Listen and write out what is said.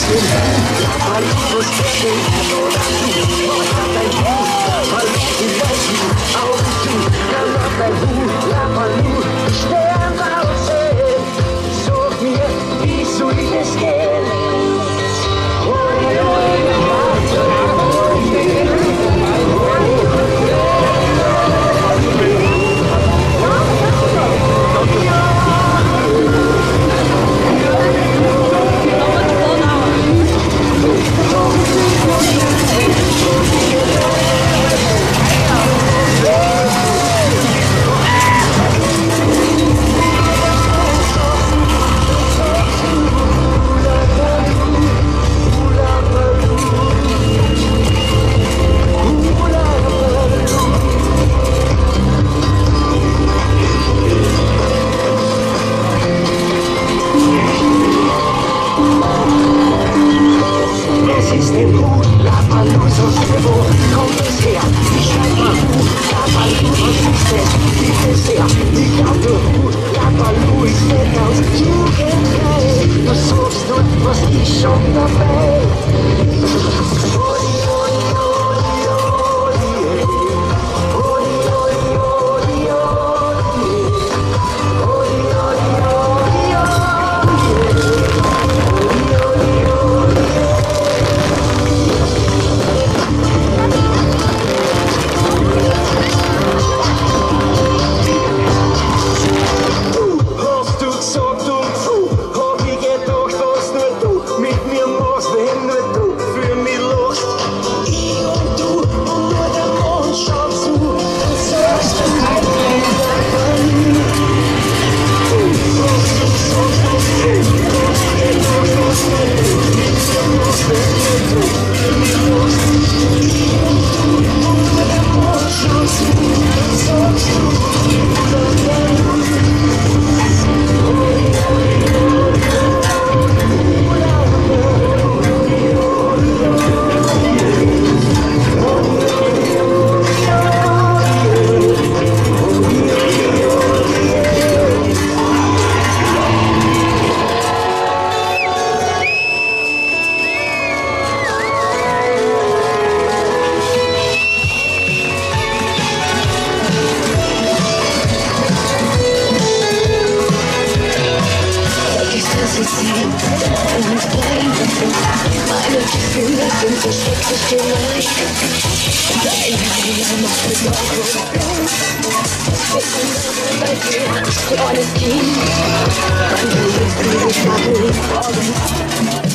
Honesty, I know you're good, I believe all